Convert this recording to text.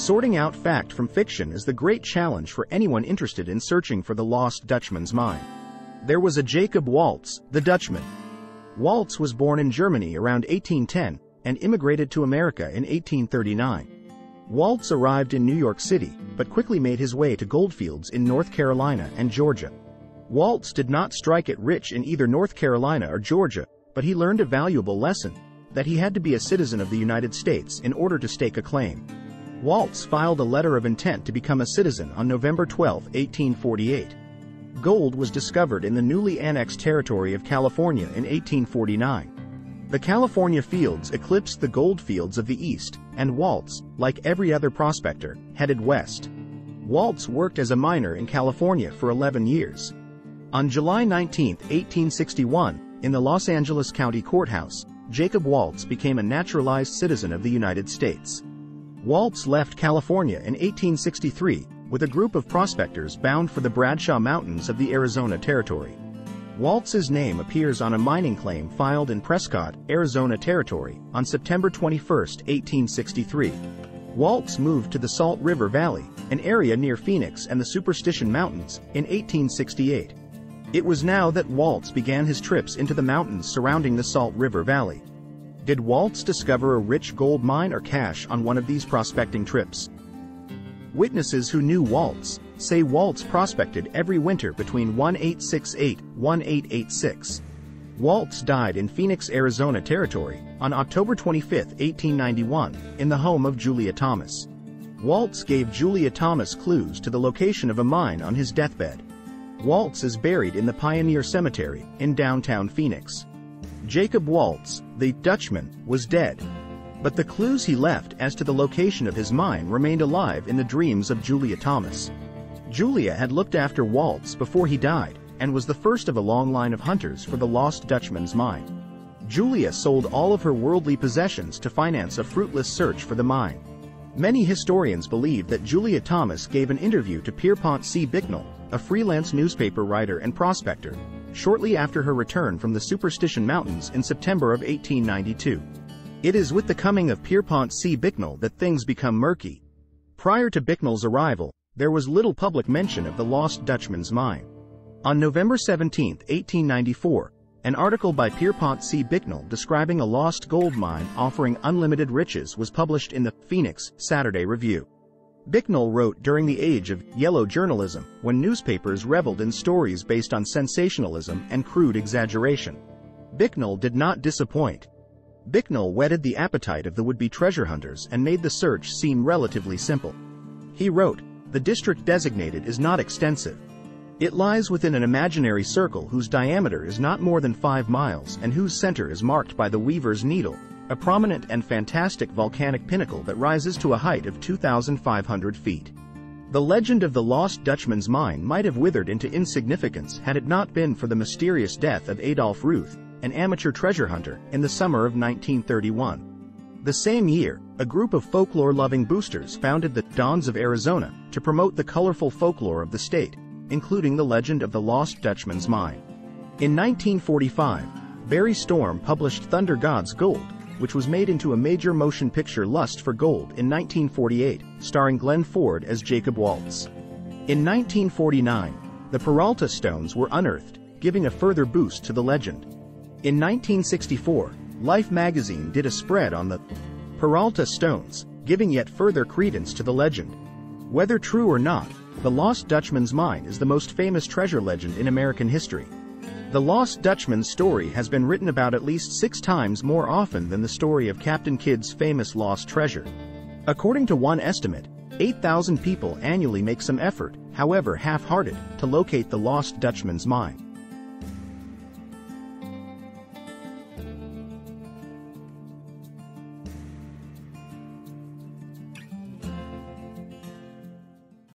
Sorting out fact from fiction is the great challenge for anyone interested in searching for the lost Dutchman's mine. There was a Jacob Waltz, the Dutchman. Waltz was born in Germany around 1810 and immigrated to America in 1839. Waltz arrived in New York City, but quickly made his way to goldfields in North Carolina and Georgia. Waltz did not strike it rich in either North Carolina or Georgia, but he learned a valuable lesson, that he had to be a citizen of the United States in order to stake a claim. Waltz filed a letter of intent to become a citizen on November 12, 1848. Gold was discovered in the newly annexed territory of California in 1849. The California fields eclipsed the gold fields of the East, and Waltz, like every other prospector, headed west. Waltz worked as a miner in California for 11 years. On July 19, 1861, in the Los Angeles County Courthouse, Jacob Waltz became a naturalized citizen of the United States. Waltz left California in 1863 with a group of prospectors bound for the Bradshaw Mountains of the Arizona Territory. Waltz's name appears on a mining claim filed in Prescott, Arizona Territory, on September 21, 1863. Waltz moved to the Salt River Valley, an area near Phoenix and the Superstition Mountains, in 1868. It was now that Waltz began his trips into the mountains surrounding the Salt River Valley. Did Waltz discover a rich gold mine or cache on one of these prospecting trips? Witnesses who knew Waltz say Waltz prospected every winter between 1868-1886. Waltz died in Phoenix, Arizona Territory on October 25, 1891, in the home of Julia Thomas. Waltz gave Julia Thomas clues to the location of a mine on his deathbed. Waltz is buried in the Pioneer Cemetery in downtown Phoenix. Jacob Waltz, the Dutchman, was dead, but the clues he left as to the location of his mine remained alive in the dreams of Julia Thomas. Julia had looked after Waltz before he died and was the first of a long line of hunters for the lost Dutchman's mine. Julia sold all of her worldly possessions to finance a fruitless search for the mine. Many historians believe that Julia Thomas gave an interview to Pierpont C. Bicknell, a freelance newspaper writer and prospector, shortly after her return from the Superstition Mountains in September of 1892. It is with the coming of Pierpont C. Bicknell that things become murky. Prior to Bicknell's arrival, there was little public mention of the lost Dutchman's mine. On November 17, 1894, an article by Pierpont C. Bicknell describing a lost gold mine offering unlimited riches was published in the Phoenix Saturday Review. Bicknell wrote during the age of yellow journalism, when newspapers reveled in stories based on sensationalism and crude exaggeration. Bicknell did not disappoint. Bicknell whetted the appetite of the would-be treasure hunters and made the search seem relatively simple. He wrote, the district designated is not extensive. It lies within an imaginary circle whose diameter is not more than 5 miles and whose center is marked by the Weaver's Needle, a prominent and fantastic volcanic pinnacle that rises to a height of 2,500 feet. The legend of the lost Dutchman's mine might have withered into insignificance had it not been for the mysterious death of Adolf Ruth, an amateur treasure hunter, in the summer of 1931. The same year, a group of folklore-loving boosters founded the Dons of Arizona to promote the colorful folklore of the state, including the legend of the lost Dutchman's mine. In 1945, Barry Storm published Thunder God's Gold, which was made into a major motion picture Lust for Gold in 1948, starring Glenn Ford as Jacob Waltz. In 1949, the Peralta stones were unearthed, giving a further boost to the legend. In 1964, Life magazine did a spread on the Peralta stones, giving yet further credence to the legend. Whether true or not, the Lost Dutchman's mine is the most famous treasure legend in American history. The Lost Dutchman's story has been written about at least six times more often than the story of Captain Kidd's famous lost treasure. According to one estimate, 8,000 people annually make some effort, however half-hearted, to locate the Lost Dutchman's mine.